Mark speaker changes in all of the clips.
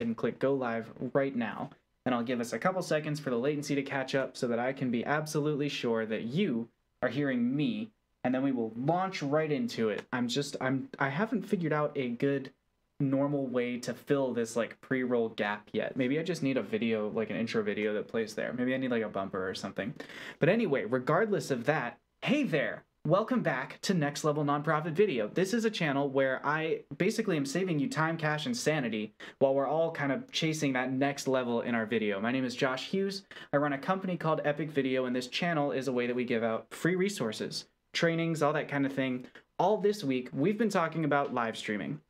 Speaker 1: and click go live right now. And I'll give us a couple seconds for the latency to catch up so that I can be absolutely sure that you are hearing me and then we will launch right into it. I'm just I'm I haven't figured out a good normal way to fill this like pre-roll gap yet. Maybe I just need a video like an intro video that plays there. Maybe I need like a bumper or something. But anyway, regardless of that, hey there. Welcome back to Next Level Nonprofit Video. This is a channel where I basically am saving you time, cash, and sanity while we're all kind of chasing that next level in our video. My name is Josh Hughes. I run a company called Epic Video, and this channel is a way that we give out free resources, trainings, all that kind of thing. All this week, we've been talking about live streaming.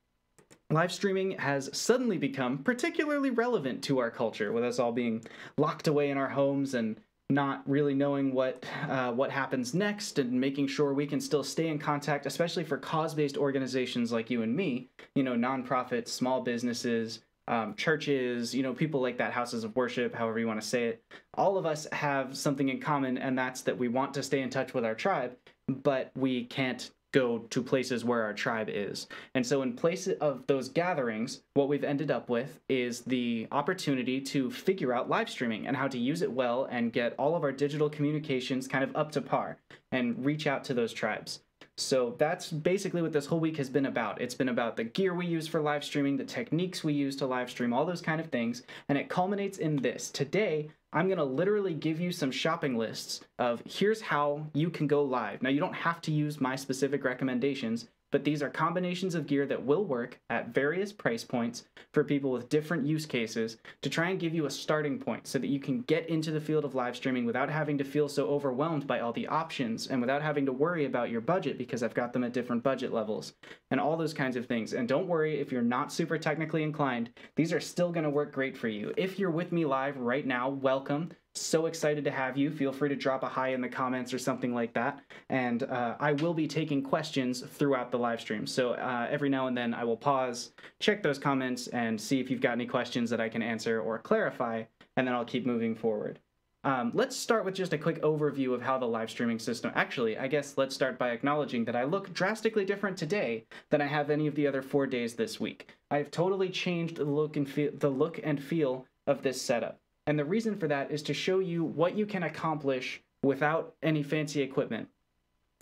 Speaker 1: Live streaming has suddenly become particularly relevant to our culture, with us all being locked away in our homes and not really knowing what uh, what happens next and making sure we can still stay in contact especially for cause-based organizations like you and me you know nonprofits small businesses um, churches you know people like that houses of worship however you want to say it. All of us have something in common and that's that we want to stay in touch with our tribe but we can't go to places where our tribe is. And so, in place of those gatherings, what we've ended up with is the opportunity to figure out live streaming and how to use it well and get all of our digital communications kind of up to par and reach out to those tribes. So that's basically what this whole week has been about. It's been about the gear we use for live streaming, the techniques we use to live stream, all those kind of things, and it culminates in this. Today, I'm going to literally give you some shopping lists of here's how you can go live. Now, you don't have to use my specific recommendations, but these are combinations of gear that will work at various price points for people with different use cases to try and give you a starting point so that you can get into the field of live streaming without having to feel so overwhelmed by all the options and without having to worry about your budget because I've got them at different budget levels and all those kinds of things. And don't worry if you're not super technically inclined, these are still going to work great for you. If you're with me live right now, welcome. So excited to have you. Feel free to drop a hi in the comments or something like that. And uh, I will be taking questions throughout the live stream. So uh, every now and then I will pause, check those comments, and see if you've got any questions that I can answer or clarify, and then I'll keep moving forward. Um, let's start with just a quick overview of how the live streaming system. Actually, I guess let's start by acknowledging that I look drastically different today than I have any of the other four days this week. I've totally changed the look and feel, the look and feel of this setup. And the reason for that is to show you what you can accomplish without any fancy equipment.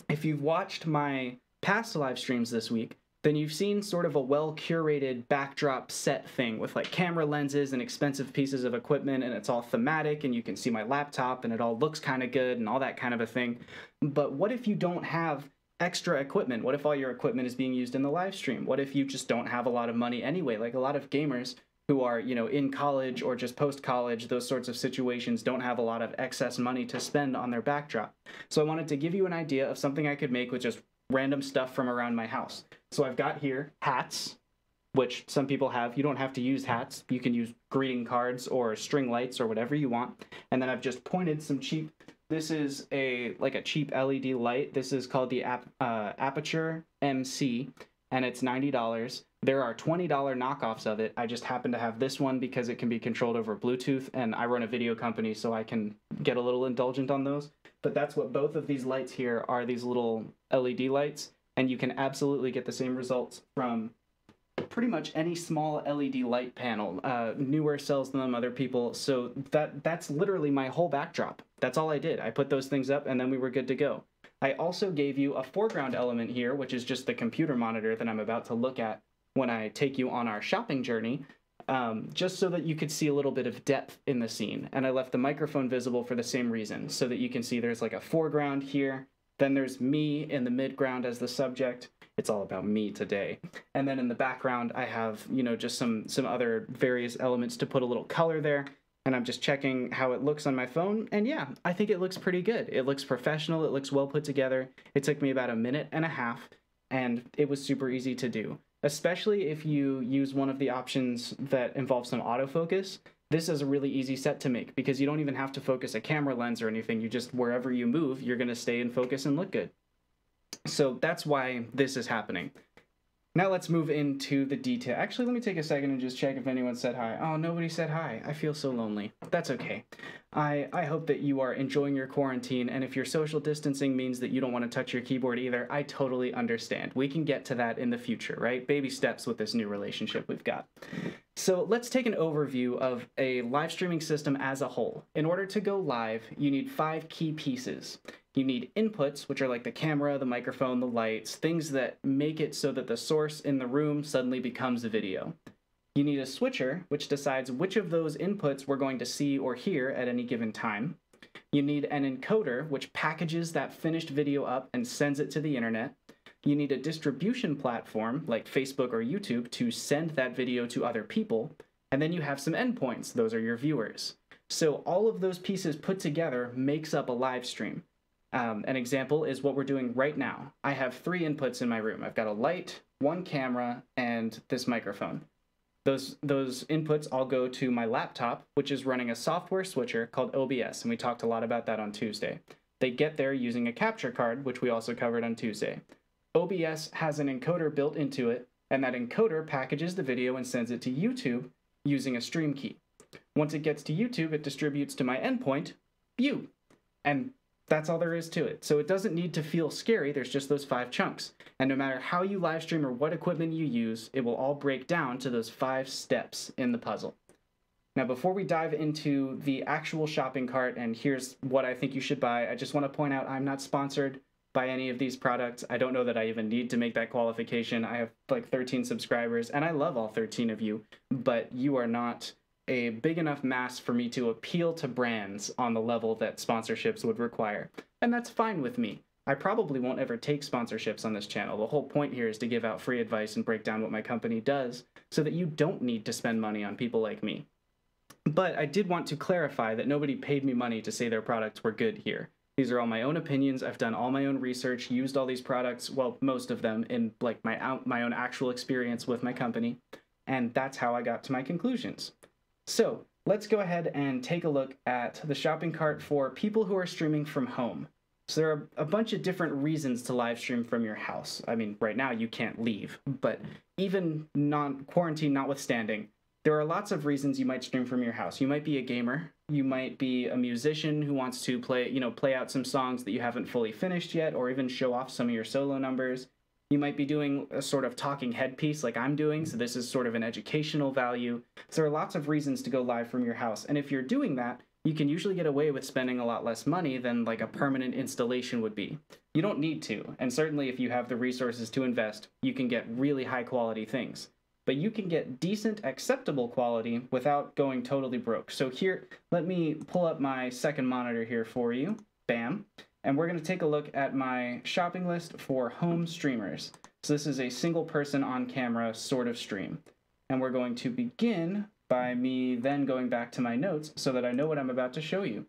Speaker 1: If you've watched my past live streams this week, then you've seen sort of a well curated backdrop set thing with like camera lenses and expensive pieces of equipment, and it's all thematic, and you can see my laptop, and it all looks kind of good, and all that kind of a thing. But what if you don't have extra equipment? What if all your equipment is being used in the live stream? What if you just don't have a lot of money anyway? Like a lot of gamers who are you know in college or just post college those sorts of situations don't have a lot of excess money to spend on their backdrop. So i wanted to give you an idea of something i could make with just random stuff from around my house. So i've got here hats which some people have. You don't have to use hats. You can use greeting cards or string lights or whatever you want. And then i've just pointed some cheap this is a like a cheap led light. This is called the Ap- uh, Aputure mc and it's $90 there are $20 knockoffs of it. I just happen to have this one because it can be controlled over Bluetooth, and I run a video company, so I can get a little indulgent on those. But that's what both of these lights here are these little LED lights, and you can absolutely get the same results from pretty much any small LED light panel. Uh, Neewer sells them, other people. So that that's literally my whole backdrop. That's all I did. I put those things up, and then we were good to go. I also gave you a foreground element here, which is just the computer monitor that I'm about to look at when I take you on our shopping journey, um, just so that you could see a little bit of depth in the scene. And I left the microphone visible for the same reason, so that you can see there's like a foreground here, then there's me in the midground as the subject. It's all about me today. And then in the background, I have, you know, just some some other various elements to put a little color there. And I'm just checking how it looks on my phone. And yeah, I think it looks pretty good. It looks professional. It looks well put together. It took me about a minute and a half, and it was super easy to do especially if you use one of the options that involves some autofocus. This is a really easy set to make because you don't even have to focus a camera lens or anything. You just, wherever you move, you're going to stay in focus and look good. So that's why this is happening. Now let's move into the detail. Actually, let me take a second and just check if anyone said hi. Oh, nobody said hi. I feel so lonely. That's okay. I, I hope that you are enjoying your quarantine, and if your social distancing means that you don't want to touch your keyboard either, I totally understand. We can get to that in the future, right? Baby steps with this new relationship we've got. So let's take an overview of a live streaming system as a whole. In order to go live, you need five key pieces. You need inputs, which are like the camera, the microphone, the lights, things that make it so that the source in the room suddenly becomes a video. You need a switcher, which decides which of those inputs we're going to see or hear at any given time. You need an encoder, which packages that finished video up and sends it to the internet. You need a distribution platform, like Facebook or YouTube, to send that video to other people. And then you have some endpoints, those are your viewers. So all of those pieces put together makes up a live stream. Um, an example is what we're doing right now. I have three inputs in my room. I've got a light, one camera, and this microphone. Those, those inputs all go to my laptop, which is running a software switcher called OBS, and we talked a lot about that on Tuesday. They get there using a capture card, which we also covered on Tuesday. OBS has an encoder built into it, and that encoder packages the video and sends it to YouTube using a stream key. Once it gets to YouTube, it distributes to my endpoint, you. And that's all there is to it. So it doesn't need to feel scary. There's just those five chunks. And no matter how you live stream or what equipment you use, it will all break down to those five steps in the puzzle. Now, before we dive into the actual shopping cart and here's what I think you should buy, I just want to point out I'm not sponsored by any of these products. I don't know that I even need to make that qualification. I have like 13 subscribers and I love all 13 of you, but you are not a big enough mass for me to appeal to brands on the level that sponsorships would require. And that's fine with me. I probably won't ever take sponsorships on this channel. The whole point here is to give out free advice and break down what my company does so that you don't need to spend money on people like me. But I did want to clarify that nobody paid me money to say their products were good here. These are all my own opinions. I've done all my own research, used all these products, well, most of them in like my my own actual experience with my company, and that's how I got to my conclusions. So let's go ahead and take a look at the shopping cart for people who are streaming from home. So there are a bunch of different reasons to live stream from your house. I mean, right now you can't leave, but even non quarantine notwithstanding, there are lots of reasons you might stream from your house. You might be a gamer, you might be a musician who wants to play, you know, play out some songs that you haven't fully finished yet or even show off some of your solo numbers. You might be doing a sort of talking head piece like I'm doing, so this is sort of an educational value. So there are lots of reasons to go live from your house. And if you're doing that, you can usually get away with spending a lot less money than like a permanent installation would be. You don't need to, and certainly if you have the resources to invest, you can get really high quality things. But you can get decent, acceptable quality without going totally broke. So here, let me pull up my second monitor here for you. Bam and we're going to take a look at my shopping list for home streamers. So this is a single person on camera sort of stream. And we're going to begin by me then going back to my notes so that I know what I'm about to show you.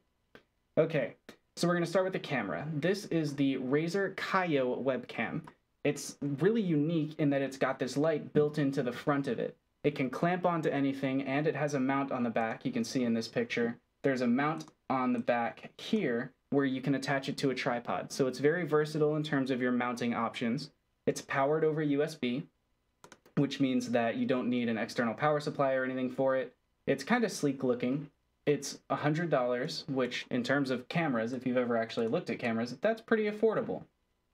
Speaker 1: Okay, so we're going to start with the camera. This is the Razer Kiyo webcam. It's really unique in that it's got this light built into the front of it. It can clamp onto anything and it has a mount on the back. You can see in this picture. There's a mount on the back here where you can attach it to a tripod. So it's very versatile in terms of your mounting options. It's powered over USB, which means that you don't need an external power supply or anything for it. It's kind of sleek looking. It's $100, which in terms of cameras, if you've ever actually looked at cameras, that's pretty affordable.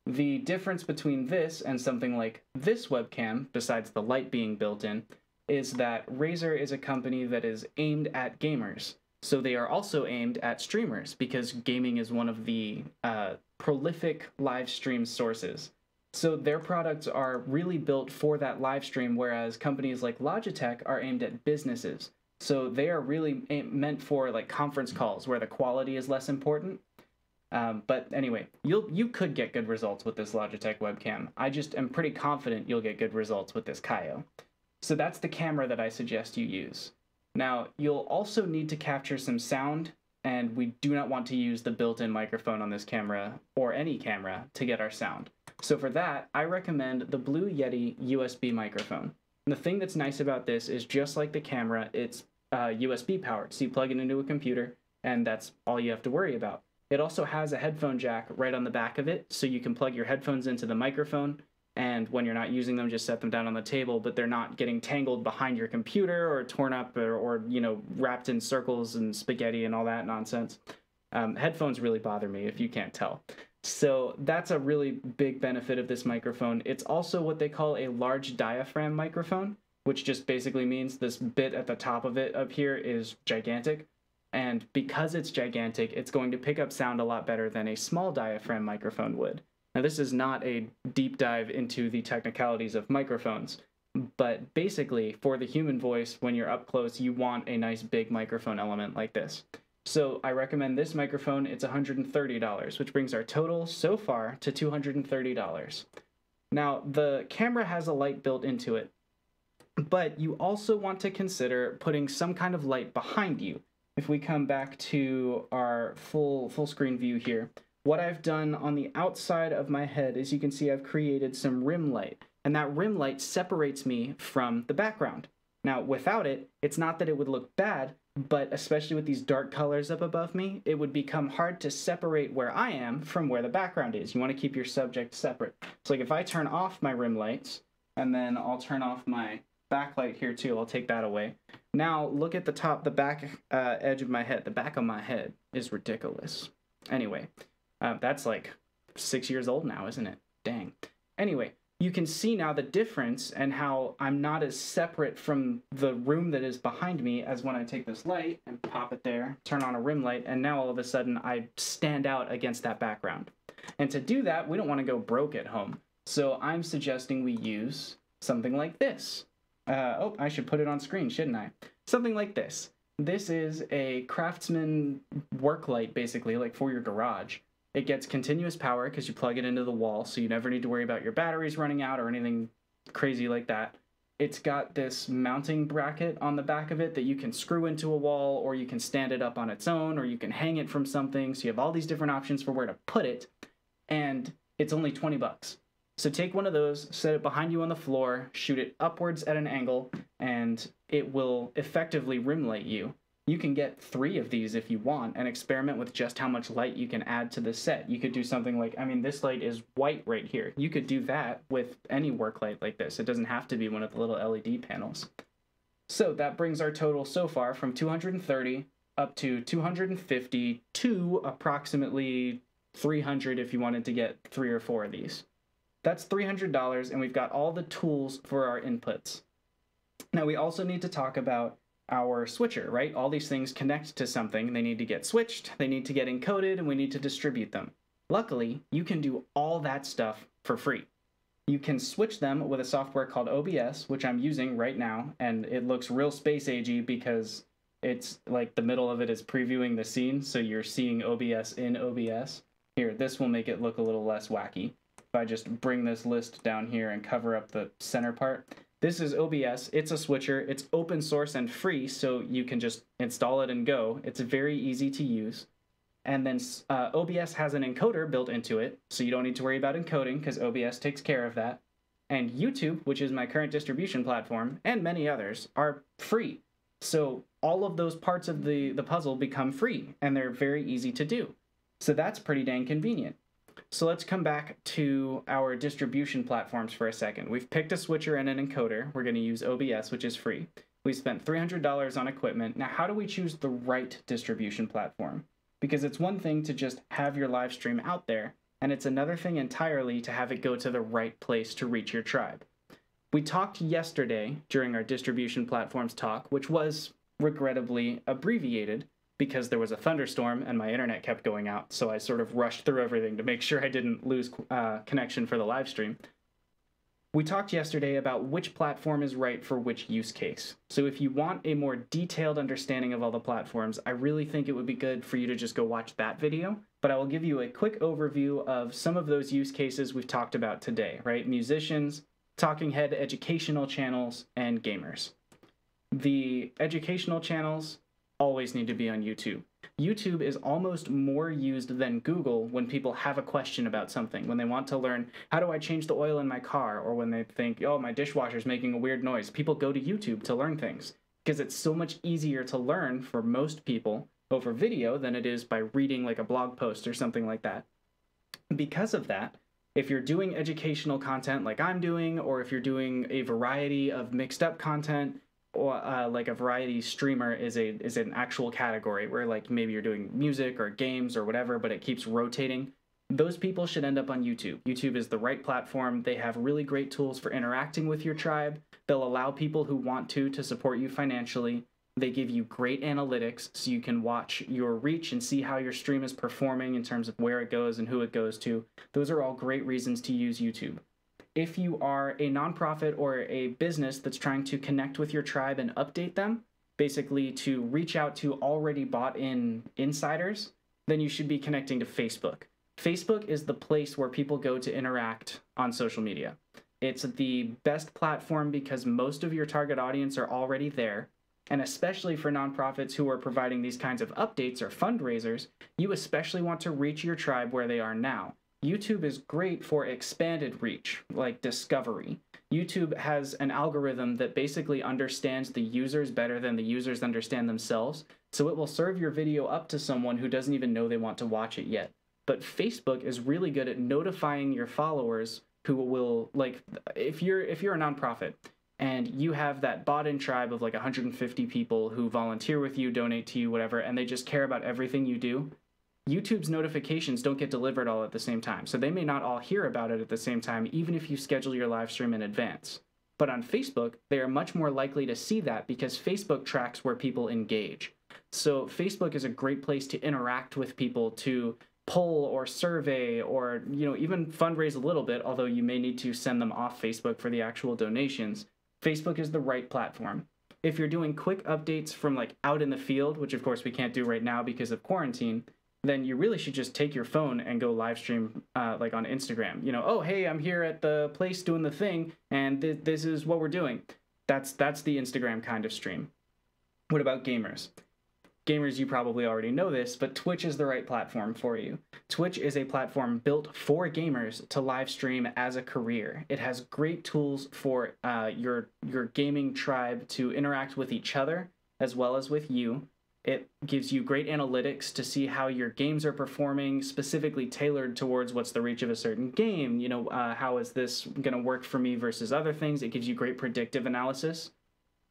Speaker 1: The difference between this and something like this webcam, besides the light being built in, is that Razer is a company that is aimed at gamers. So they are also aimed at streamers because gaming is one of the uh, prolific live stream sources. So their products are really built for that live stream, whereas companies like Logitech are aimed at businesses. So they are really meant for like conference calls where the quality is less important. Um, but anyway, you'll you could get good results with this Logitech webcam. I just am pretty confident you'll get good results with this Kiyo. So that's the camera that I suggest you use. Now, you'll also need to capture some sound, and we do not want to use the built-in microphone on this camera, or any camera, to get our sound. So for that, I recommend the Blue Yeti USB microphone. And the thing that's nice about this is just like the camera, it's uh, USB powered, so you plug it into a computer, and that's all you have to worry about. It also has a headphone jack right on the back of it, so you can plug your headphones into the microphone, And when you're not using them, just set them down on the table, but they're not getting tangled behind your computer or torn up or, or you know, wrapped in circles and spaghetti and all that nonsense. Um, headphones really bother me if you can't tell. So that's a really big benefit of this microphone. It's also what they call a large diaphragm microphone, which just basically means this bit at the top of it up here is gigantic. And because it's gigantic, it's going to pick up sound a lot better than a small diaphragm microphone would. Now, this is not a deep dive into the technicalities of microphones, but basically, for the human voice, when you're up close, you want a nice big microphone element like this. So I recommend this microphone. It's $130, which brings our total so far to $230. Now, the camera has a light built into it, but you also want to consider putting some kind of light behind you. If we come back to our full full screen view here, what I've done on the outside of my head is you can see I've created some rim light, and that rim light separates me from the background. Now, without it, it's not that it would look bad, but especially with these dark colors up above me, it would become hard to separate where I am from where the background is. You want to keep your subject separate. So like if I turn off my rim lights, and then I'll turn off my backlight here too, I'll take that away. Now look at the top, the back uh, edge of my head. The back of my head is ridiculous. Anyway, uh, that's like six years old now, isn't it? Dang. Anyway, you can see now the difference and how I'm not as separate from the room that is behind me as when I take this light and pop it there, turn on a rim light, and now all of a sudden I stand out against that background. And to do that, we don't want to go broke at home. So I'm suggesting we use something like this. Uh, oh, I should put it on screen, shouldn't I? Something like this. This is a Craftsman work light, basically, like for your garage. It gets continuous power because you plug it into the wall, so you never need to worry about your batteries running out or anything crazy like that. It's got this mounting bracket on the back of it that you can screw into a wall, or you can stand it up on its own, or you can hang it from something. So you have all these different options for where to put it, and it's only 20 bucks. So take one of those, set it behind you on the floor, shoot it upwards at an angle, and it will effectively rim light you you can get three of these if you want and experiment with just how much light you can add to the set. You could do something like, I mean, this light is white right here. You could do that with any work light like this. It doesn't have to be one of the little LED panels. So that brings our total so far from 230 up to 250 to approximately 300 if you wanted to get three or four of these. That's $300 and we've got all the tools for our inputs. Now we also need to talk about our switcher, right? All these things connect to something. They need to get switched, they need to get encoded, and we need to distribute them. Luckily, you can do all that stuff for free. You can switch them with a software called OBS, which I'm using right now, and it looks real space agey because it's like the middle of it is previewing the scene, so you're seeing OBS in OBS. Here, this will make it look a little less wacky. If I just bring this list down here and cover up the center part, this is OBS. It's a switcher. It's open source and free, so you can just install it and go. It's very easy to use. And then uh, OBS has an encoder built into it, so you don't need to worry about encoding because OBS takes care of that. And YouTube, which is my current distribution platform, and many others, are free. So all of those parts of the, the puzzle become free, and they're very easy to do. So that's pretty dang convenient. So let's come back to our distribution platforms for a second. We've picked a switcher and an encoder. We're going to use OBS, which is free. We spent $300 on equipment. Now, how do we choose the right distribution platform? Because it's one thing to just have your live stream out there, and it's another thing entirely to have it go to the right place to reach your tribe. We talked yesterday during our distribution platforms talk, which was regrettably abbreviated, because there was a thunderstorm and my internet kept going out. So I sort of rushed through everything to make sure I didn't lose uh, connection for the live stream. We talked yesterday about which platform is right for which use case. So if you want a more detailed understanding of all the platforms, I really think it would be good for you to just go watch that video. But I will give you a quick overview of some of those use cases we've talked about today, right? Musicians, talking head educational channels, and gamers. The educational channels always need to be on YouTube. YouTube is almost more used than Google when people have a question about something, when they want to learn how do I change the oil in my car, or when they think, oh, my dishwasher's making a weird noise. People go to YouTube to learn things because it's so much easier to learn for most people over video than it is by reading like a blog post or something like that. Because of that, If you're doing educational content like I'm doing, or if you're doing a variety of mixed up content, uh, like a variety streamer is a is an actual category where like maybe you're doing music or games or whatever, but it keeps rotating. Those people should end up on YouTube. YouTube is the right platform. They have really great tools for interacting with your tribe. They'll allow people who want to to support you financially. They give you great analytics so you can watch your reach and see how your stream is performing in terms of where it goes and who it goes to. Those are all great reasons to use YouTube if you are a nonprofit or a business that's trying to connect with your tribe and update them, basically to reach out to already bought in insiders, then you should be connecting to Facebook. Facebook is the place where people go to interact on social media. It's the best platform because most of your target audience are already there. And especially for nonprofits who are providing these kinds of updates or fundraisers, you especially want to reach your tribe where they are now. YouTube is great for expanded reach, like discovery. YouTube has an algorithm that basically understands the users better than the users understand themselves, so it will serve your video up to someone who doesn't even know they want to watch it yet. But Facebook is really good at notifying your followers who will like if you're if you're a nonprofit and you have that bought-in tribe of like 150 people who volunteer with you, donate to you, whatever, and they just care about everything you do, YouTube's notifications don't get delivered all at the same time, so they may not all hear about it at the same time, even if you schedule your live stream in advance. But on Facebook, they are much more likely to see that because Facebook tracks where people engage. So Facebook is a great place to interact with people to poll or survey or you know even fundraise a little bit although you may need to send them off Facebook for the actual donations. Facebook is the right platform. If you're doing quick updates from like out in the field, which of course we can't do right now because of quarantine, then you really should just take your phone and go live stream uh, like on Instagram. You know, oh hey, I'm here at the place doing the thing, and th- this is what we're doing. That's that's the Instagram kind of stream. What about gamers? Gamers, you probably already know this, but Twitch is the right platform for you. Twitch is a platform built for gamers to live stream as a career. It has great tools for uh, your your gaming tribe to interact with each other as well as with you it gives you great analytics to see how your games are performing, specifically tailored towards what's the reach of a certain game. You know, uh, how is this going to work for me versus other things? It gives you great predictive analysis.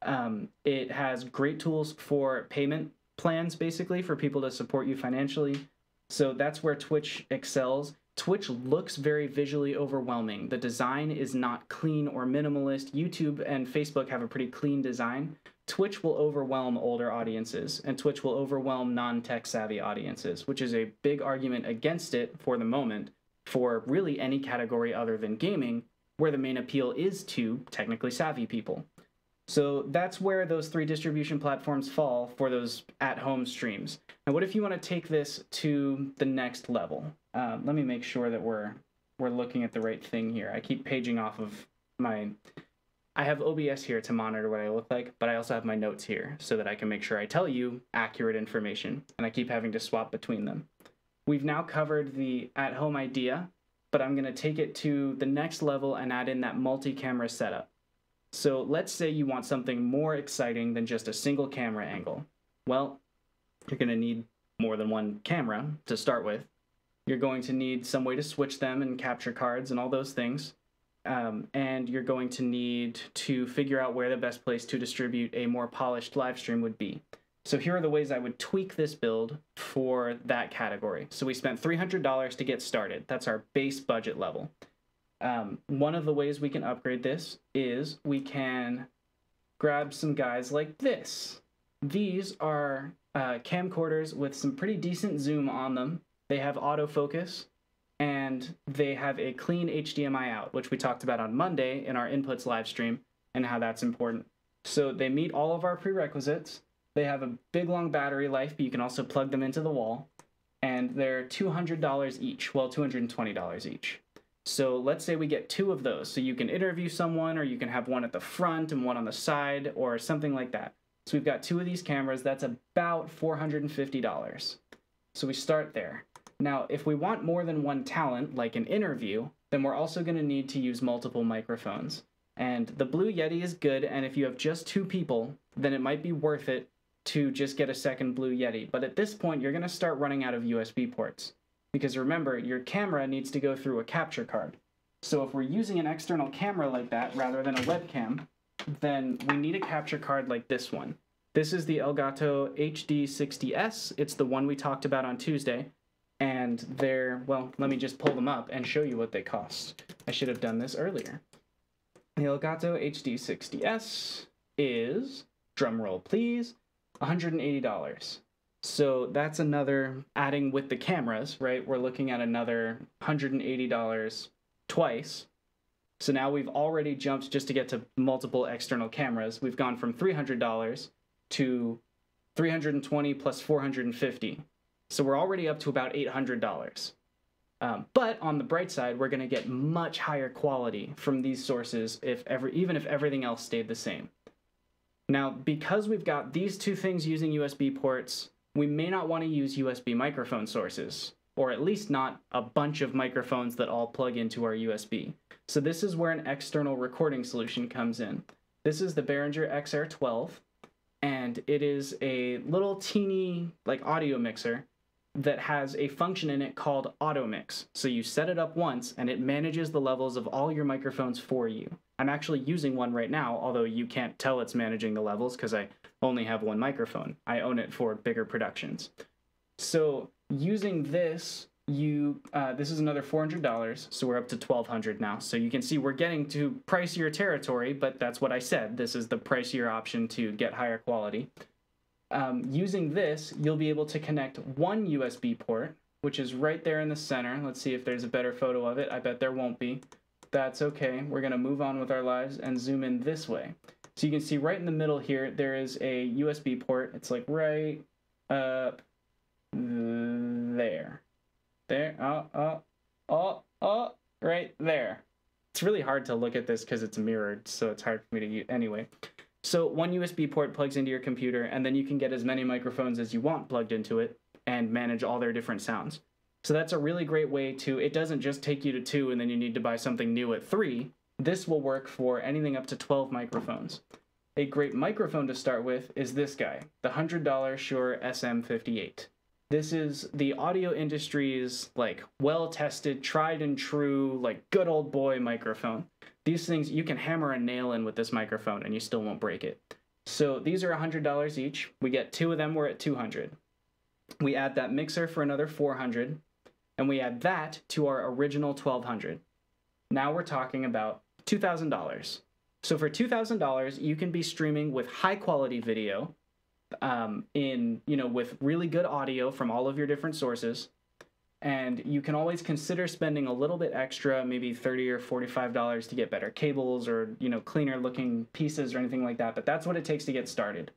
Speaker 1: Um, it has great tools for payment plans, basically, for people to support you financially. So that's where Twitch excels. Twitch looks very visually overwhelming. The design is not clean or minimalist. YouTube and Facebook have a pretty clean design. Twitch will overwhelm older audiences and Twitch will overwhelm non tech savvy audiences, which is a big argument against it for the moment for really any category other than gaming, where the main appeal is to technically savvy people. So that's where those three distribution platforms fall for those at home streams. Now, what if you want to take this to the next level? Uh, let me make sure that we're we're looking at the right thing here. I keep paging off of my I have OBS here to monitor what I look like, but I also have my notes here so that I can make sure I tell you accurate information, and I keep having to swap between them. We've now covered the at-home idea, but I'm going to take it to the next level and add in that multi-camera setup. So let's say you want something more exciting than just a single camera angle. Well, you're going to need more than one camera to start with. You're going to need some way to switch them and capture cards and all those things. Um, and you're going to need to figure out where the best place to distribute a more polished live stream would be. So here are the ways I would tweak this build for that category. So we spent $300 to get started. That's our base budget level. Um, one of the ways we can upgrade this is we can grab some guys like this. These are uh, camcorders with some pretty decent zoom on them. They have autofocus and they have a clean HDMI out, which we talked about on Monday in our inputs live stream and how that's important. So they meet all of our prerequisites. They have a big long battery life, but you can also plug them into the wall. And they're $200 each, well, $220 each. So let's say we get two of those. So you can interview someone, or you can have one at the front and one on the side, or something like that. So we've got two of these cameras. That's about $450. So we start there. Now, if we want more than one talent, like an interview, then we're also going to need to use multiple microphones. And the Blue Yeti is good, and if you have just two people, then it might be worth it to just get a second Blue Yeti. But at this point, you're going to start running out of USB ports. Because remember, your camera needs to go through a capture card. So if we're using an external camera like that rather than a webcam, then we need a capture card like this one. This is the Elgato HD60S. It's the one we talked about on Tuesday. And they're, well, let me just pull them up and show you what they cost. I should have done this earlier. The Elgato HD60S is, drumroll please, $180. So that's another, adding with the cameras, right? We're looking at another $180 twice. So now we've already jumped just to get to multiple external cameras. We've gone from $300 to 320 plus 450. So we're already up to about $800. Um, but on the bright side, we're going to get much higher quality from these sources if ever, even if everything else stayed the same. Now, because we've got these two things using USB ports, we may not want to use USB microphone sources, or at least not a bunch of microphones that all plug into our USB. So this is where an external recording solution comes in. This is the Behringer XR12, and it is a little teeny like audio mixer that has a function in it called auto mix. So you set it up once and it manages the levels of all your microphones for you. I'm actually using one right now, although you can't tell it's managing the levels because I only have one microphone. I own it for bigger productions. So using this, you uh, this is another $400, so we're up to 1,200 now. So you can see we're getting to pricier territory, but that's what I said. This is the pricier option to get higher quality. Um, using this, you'll be able to connect one USB port, which is right there in the center. Let's see if there's a better photo of it. I bet there won't be. That's okay. We're going to move on with our lives and zoom in this way. So you can see right in the middle here, there is a USB port. It's like right up there. There. Oh, oh, oh, oh, right there. It's really hard to look at this because it's mirrored, so it's hard for me to use. Anyway, so one USB port plugs into your computer, and then you can get as many microphones as you want plugged into it and manage all their different sounds. So that's a really great way to, it doesn't just take you to two and then you need to buy something new at three. This will work for anything up to 12 microphones. A great microphone to start with is this guy, the $100 Shure SM58. This is the audio industry's like well-tested, tried and true, like good old boy microphone. These things, you can hammer a nail in with this microphone and you still won't break it. So these are $100 each. We get two of them, we're at 200. We add that mixer for another 400, and we add that to our original 1200. Now we're talking about $2,000. So for $2,000, you can be streaming with high quality video um, in, you know, with really good audio from all of your different sources. And you can always consider spending a little bit extra maybe 30 or 45 dollars to get better cables or you know cleaner looking pieces or anything like that but that's what it takes to get started.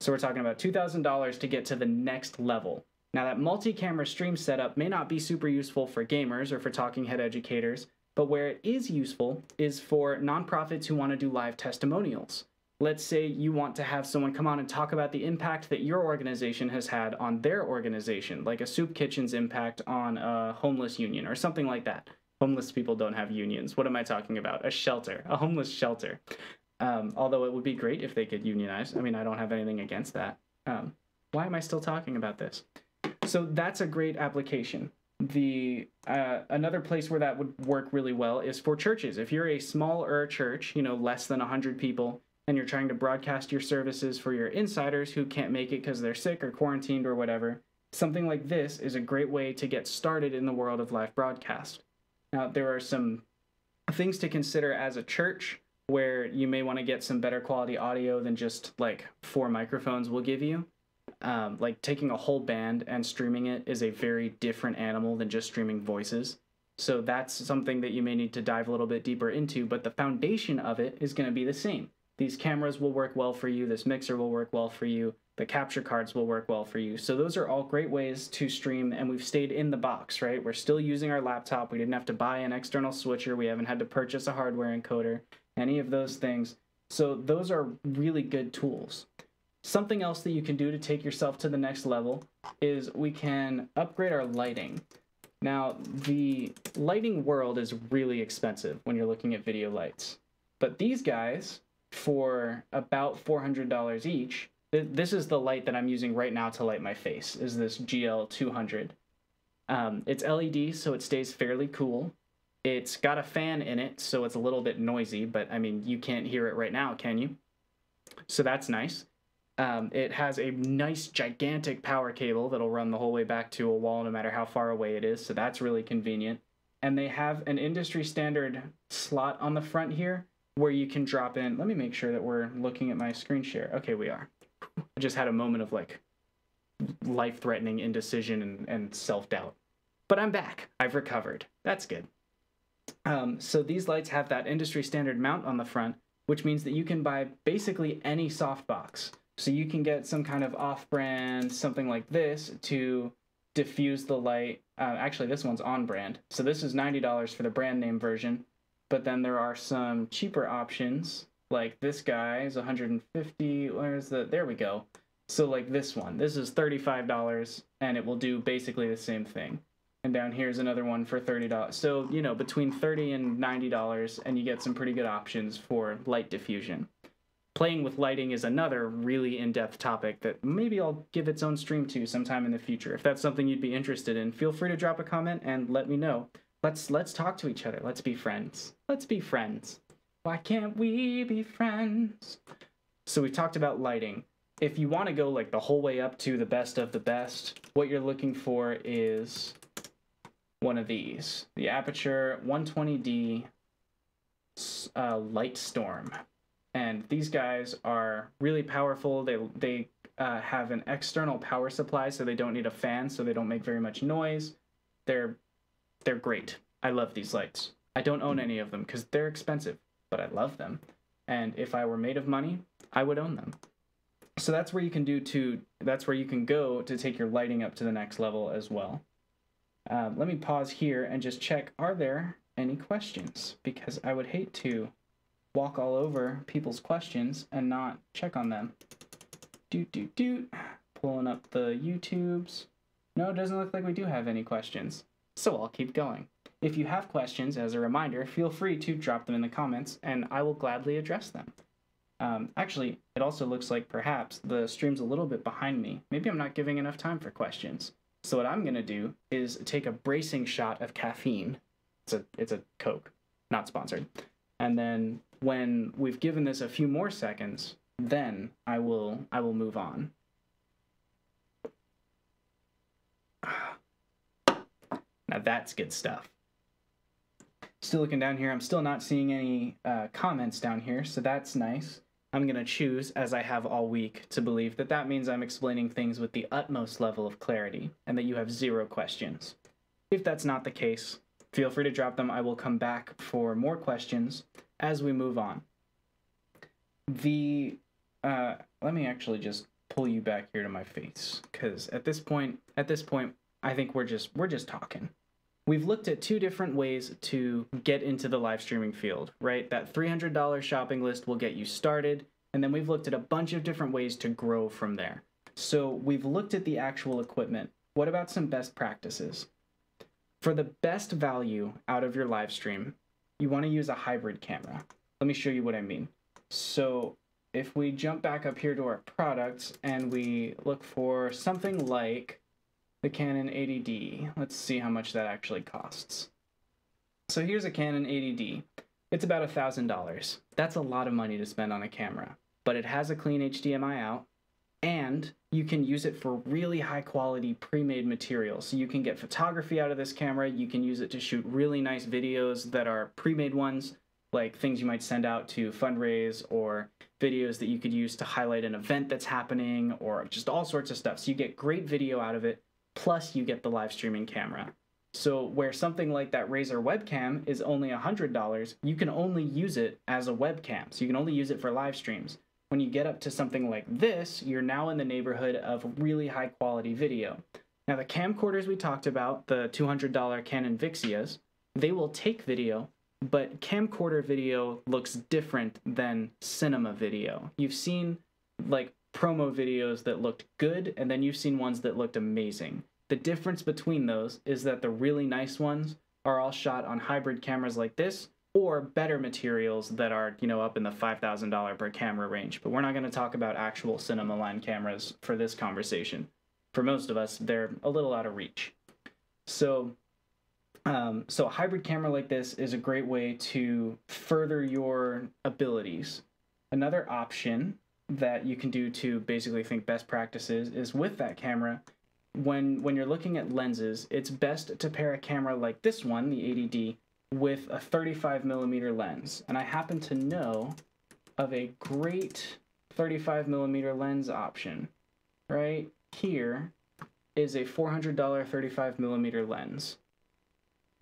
Speaker 1: So we're talking about $2000 to get to the next level. Now that multi-camera stream setup may not be super useful for gamers or for talking head educators but where it is useful is for nonprofits who want to do live testimonials let's say you want to have someone come on and talk about the impact that your organization has had on their organization, like a soup kitchen's impact on a homeless union or something like that. Homeless people don't have unions. What am I talking about? A shelter, a homeless shelter. Um, although it would be great if they could unionize. I mean, I don't have anything against that. Um, why am I still talking about this? So that's a great application. The uh, another place where that would work really well is for churches. If you're a smaller church, you know, less than 100 people, and you're trying to broadcast your services for your insiders who can't make it because they're sick or quarantined or whatever, something like this is a great way to get started in the world of live broadcast. Now, there are some things to consider as a church where you may want to get some better quality audio than just like four microphones will give you. Um, like taking a whole band and streaming it is a very different animal than just streaming voices. So that's something that you may need to dive a little bit deeper into, but the foundation of it is going to be the same these cameras will work well for you, this mixer will work well for you, the capture cards will work well for you. So those are all great ways to stream and we've stayed in the box, right? We're still using our laptop. We didn't have to buy an external switcher. We haven't had to purchase a hardware encoder, any of those things. So those are really good tools. Something else that you can do to take yourself to the next level is we can upgrade our lighting. Now, the lighting world is really expensive when you're looking at video lights. But these guys for about $400 each. This is the light that I'm using right now to light my face, is this GL200. Um, it's LED, so it stays fairly cool. It's got a fan in it, so it's a little bit noisy, but I mean, you can't hear it right now, can you? So that's nice. Um, it has a nice, gigantic power cable that'll run the whole way back to a wall no matter how far away it is, so that's really convenient. And they have an industry standard slot on the front here where you can drop in. Let me make sure that we're looking at my screen share. Okay, we are. I just had a moment of like life threatening indecision and, and self doubt. But I'm back. I've recovered. That's good. Um, so these lights have that industry standard mount on the front, which means that you can buy basically any softbox. So you can get some kind of off brand, something like this, to diffuse the light. Uh, actually, this one's on brand. So this is $90 for the brand name version. But then there are some cheaper options, like this guy is 150. Where's the? There we go. So like this one, this is $35 and it will do basically the same thing. And down here's another one for $30. So, you know, between 30 and $90 and you get some pretty good options for light diffusion. Playing with lighting is another really in-depth topic that maybe I'll give its own stream to sometime in the future. If that's something you'd be interested in, feel free to drop a comment and let me know. Let's let's talk to each other. Let's be friends. Let's be friends. Why can't we be friends? So we talked about lighting. If you want to go like the whole way up to the best of the best, what you're looking for is one of these. The Aputure 120D uh, Light Storm. And these guys are really powerful. They, they uh, have an external power supply, so they don't need a fan, so they don't make very much noise. They're they're great. I love these lights. I don't own any of them because they're expensive, but I love them. And if I were made of money, I would own them. So that's where you can do to that's where you can go to take your lighting up to the next level as well. Uh, let me pause here and just check are there any questions because I would hate to walk all over people's questions and not check on them. Doot doot doot. Pulling up the YouTubes. No, it doesn't look like we do have any questions so I'll keep going. If you have questions, as a reminder, feel free to drop them in the comments and I will gladly address them. Um, actually, it also looks like perhaps the stream's a little bit behind me. Maybe I'm not giving enough time for questions. So what I'm going to do is take a bracing shot of caffeine. It's a, it's a Coke, not sponsored. And then when we've given this a few more seconds, then I will I will move on. Now that's good stuff. Still looking down here, I'm still not seeing any uh, comments down here, so that's nice. I'm going to choose, as I have all week, to believe that that means I'm explaining things with the utmost level of clarity and that you have zero questions. If that's not the case, feel free to drop them. I will come back for more questions as we move on. The, uh, let me actually just pull you back here to my face, because at this point, at this point, I think we're just, we're just talking we've looked at two different ways to get into the live streaming field, right? That $300 shopping list will get you started, and then we've looked at a bunch of different ways to grow from there. So we've looked at the actual equipment. What about some best practices? For the best value out of your live stream, you want to use a hybrid camera. Let me show you what I mean. So if we jump back up here to our products and we look for something like the Canon 80D. Let's see how much that actually costs. So here's a Canon 80D. It's about $1,000. That's a lot of money to spend on a camera, but it has a clean HDMI out, and you can use it for really high quality pre-made material. So you can get photography out of this camera, you can use it to shoot really nice videos that are pre-made ones, like things you might send out to fundraise or videos that you could use to highlight an event that's happening or just all sorts of stuff. So you get great video out of it plus you get the live streaming camera. So where something like that Razer webcam is only $100, you can only use it as a webcam. So you can only use it for live streams. When you get up to something like this, you're now in the neighborhood of really high quality video. Now the camcorders we talked about, the $200 Canon Vixias, they will take video, but camcorder video looks different than cinema video. You've seen like promo videos that looked good, and then you've seen ones that looked amazing. The difference between those is that the really nice ones are all shot on hybrid cameras like this, or better materials that are, you know, up in the $5,000 per camera range. But we're not going to talk about actual cinema line cameras for this conversation. For most of us, they're a little out of reach. So, um, so a hybrid camera like this is a great way to further your abilities. Another option that you can do to basically think best practices is with that camera when when you're looking at lenses it's best to pair a camera like this one the 80d with a 35 millimeter lens. And i happen to know of a great 35 millimeter lens option right here is a $400 35 millimeter lens.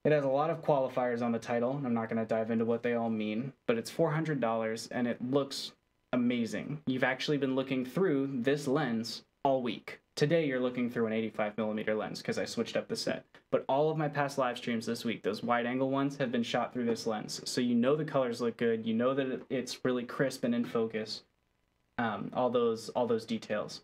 Speaker 1: It has a lot of qualifiers on the title and i'm not going to dive into what they all mean but it's $400 and it looks amazing. You've actually been looking through this lens all week. Today you're looking through an 85 millimeter lens because I switched up the set. But all of my past live streams this week, those wide angle ones, have been shot through this lens. So you know the colors look good. You know that it's really crisp and in focus. Um, all those all those details.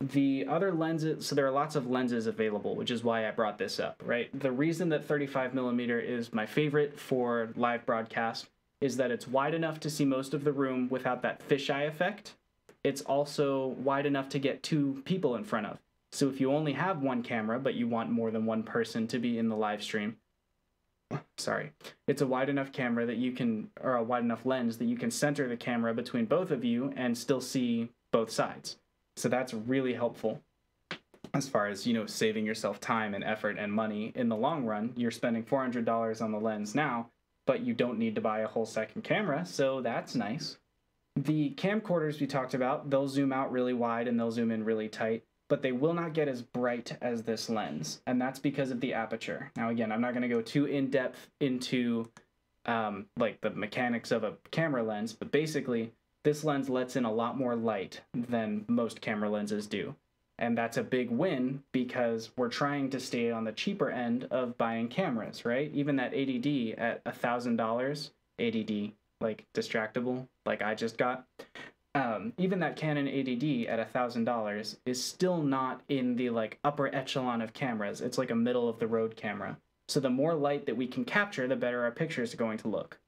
Speaker 1: The other lenses, so there are lots of lenses available, which is why I brought this up, right? The reason that 35 millimeter is my favorite for live broadcast is that it's wide enough to see most of the room without that fisheye effect. It's also wide enough to get two people in front of. So if you only have one camera, but you want more than one person to be in the live stream, sorry, it's a wide enough camera that you can, or a wide enough lens that you can center the camera between both of you and still see both sides. So that's really helpful as far as you know saving yourself time and effort and money in the long run you're spending $400 on the lens now but you don't need to buy a whole second camera, so that's nice. The camcorders we talked about, they'll zoom out really wide and they'll zoom in really tight, but they will not get as bright as this lens, and that's because of the aperture. Now, again, I'm not going to go too in depth into um, like the mechanics of a camera lens, but basically, this lens lets in a lot more light than most camera lenses do. And that's a big win because we're trying to stay on the cheaper end of buying cameras, right? Even that 80D at a $1,000, 80D, like distractible, like I just got, um, even that Canon 80D at a $1,000 is still not in the like upper echelon of cameras. It's like a middle of the road camera. So the more light that we can capture, the better our pictures are going to look.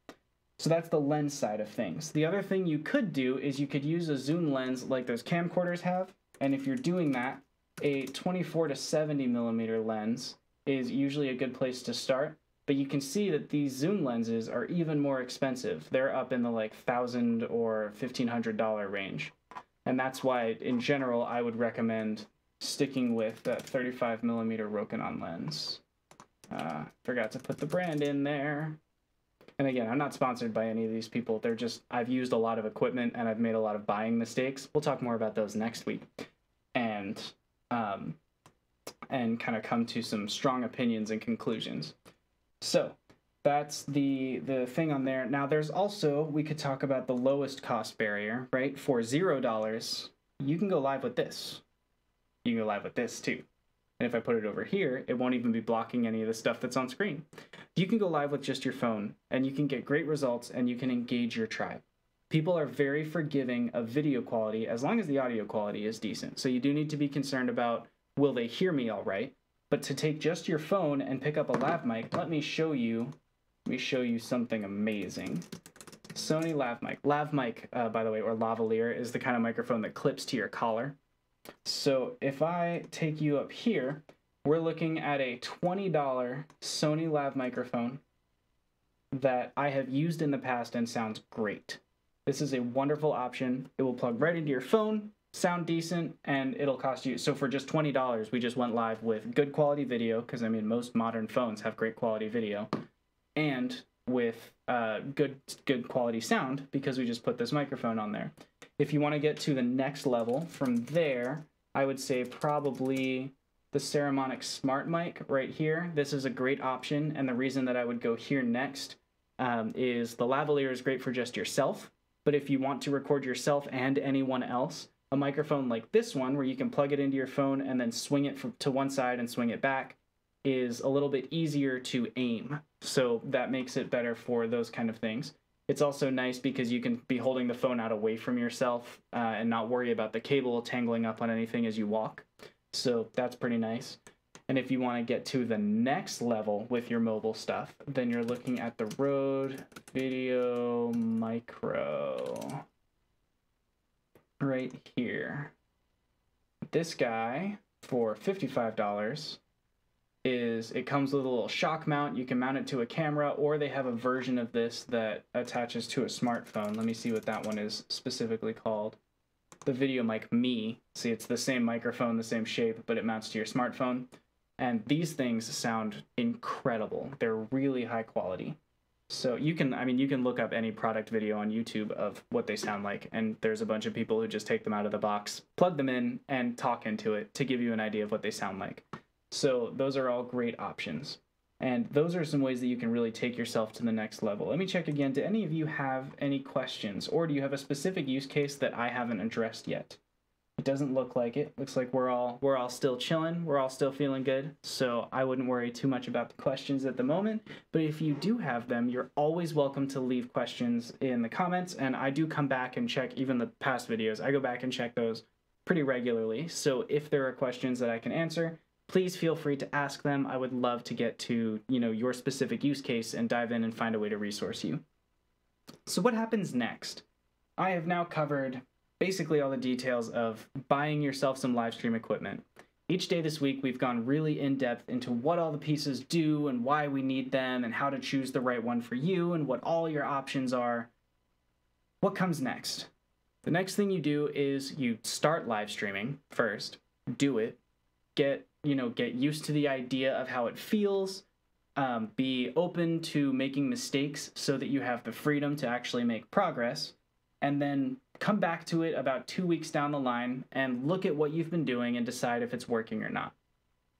Speaker 1: So that's the lens side of things. The other thing you could do is you could use a zoom lens like those camcorders have, and if you're doing that, a 24 to 70 millimeter lens is usually a good place to start. But you can see that these zoom lenses are even more expensive. They're up in the like thousand or fifteen hundred dollar range, and that's why, in general, I would recommend sticking with that 35 millimeter Rokinon lens. Uh, forgot to put the brand in there. And again, I'm not sponsored by any of these people. They're just, I've used a lot of equipment and I've made a lot of buying mistakes. We'll talk more about those next week. And, um, and kind of come to some strong opinions and conclusions. So that's the the thing on there. Now there's also we could talk about the lowest cost barrier, right? For zero dollars, you can go live with this. You can go live with this too. And if I put it over here, it won't even be blocking any of the stuff that's on screen. You can go live with just your phone and you can get great results and you can engage your tribe. People are very forgiving of video quality as long as the audio quality is decent. So you do need to be concerned about will they hear me all right? But to take just your phone and pick up a lav mic, let me show you, let me show you something amazing. Sony lav mic. Lav mic, uh, by the way, or lavalier, is the kind of microphone that clips to your collar. So if I take you up here, we're looking at a $20 Sony lav microphone that I have used in the past and sounds great. This is a wonderful option. It will plug right into your phone, sound decent, and it'll cost you. So for just $20, we just went live with good quality video, because I mean, most modern phones have great quality video, and with uh, good good quality sound because we just put this microphone on there. If you want to get to the next level from there, I would say probably the Saramonic Smart Mic right here. This is a great option, and the reason that I would go here next um, is the lavalier is great for just yourself, but if you want to record yourself and anyone else, a microphone like this one, where you can plug it into your phone and then swing it to one side and swing it back, is a little bit easier to aim. So that makes it better for those kind of things. It's also nice because you can be holding the phone out away from yourself uh, and not worry about the cable tangling up on anything as you walk. So that's pretty nice. And if you want to get to the next level with your mobile stuff, then you're looking at the Rode Video Micro right here. This guy for $55 is it comes with a little shock mount. You can mount it to a camera, or they have a version of this that attaches to a smartphone. Let me see what that one is specifically called. The Video Mic Me. See, it's the same microphone, the same shape, but it mounts to your smartphone. And these things sound incredible. They're really high quality. So you can, I mean, you can look up any product video on YouTube of what they sound like, and there's a bunch of people who just take them out of the box, plug them in, and talk into it to give you an idea of what they sound like. So those are all great options. And those are some ways that you can really take yourself to the next level. Let me check again. Do any of you have any questions, or do you have a specific use case that I haven't addressed yet? It doesn't look like it. Looks like we're all we're all still chilling. We're all still feeling good. So I wouldn't worry too much about the questions at the moment. But if you do have them, you're always welcome to leave questions in the comments. And I do come back and check even the past videos. I go back and check those pretty regularly. So if there are questions that I can answer, please feel free to ask them. I would love to get to, you know, your specific use case and dive in and find a way to resource you. So what happens next? I have now covered basically all the details of buying yourself some live stream equipment. Each day this week, we've gone really in depth into what all the pieces do and why we need them and how to choose the right one for you and what all your options are. What comes next? The next thing you do is you start live streaming first, do it, get, you know, get used to the idea of how it feels, um, be open to making mistakes so that you have the freedom to actually make progress, and then come back to it about two weeks down the line and look at what you've been doing and decide if it's working or not.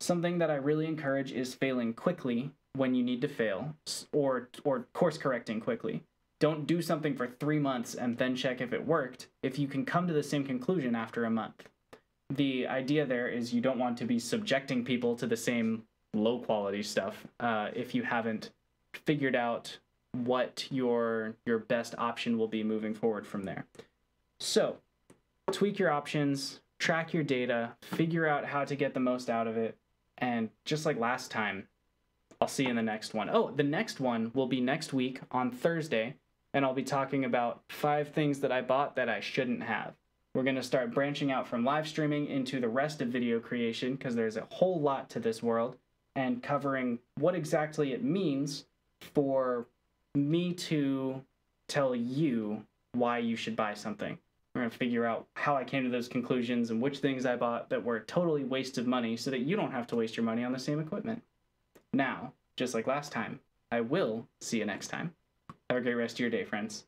Speaker 1: Something that I really encourage is failing quickly when you need to fail or or course correcting quickly. Don't do something for 3 months and then check if it worked if you can come to the same conclusion after a month. The idea there is you don't want to be subjecting people to the same low quality stuff uh, if you haven't figured out what your your best option will be moving forward from there. So, tweak your options, track your data, figure out how to get the most out of it, and just like last time, I'll see you in the next one. Oh, the next one will be next week on Thursday, and I'll be talking about five things that I bought that I shouldn't have. We're going to start branching out from live streaming into the rest of video creation because there's a whole lot to this world and covering what exactly it means for me to tell you why you should buy something. We're going to figure out how I came to those conclusions and which things I bought that were totally waste of money so that you don't have to waste your money on the same equipment. Now, just like last time, I will see you next time. Have a great rest of your day, friends.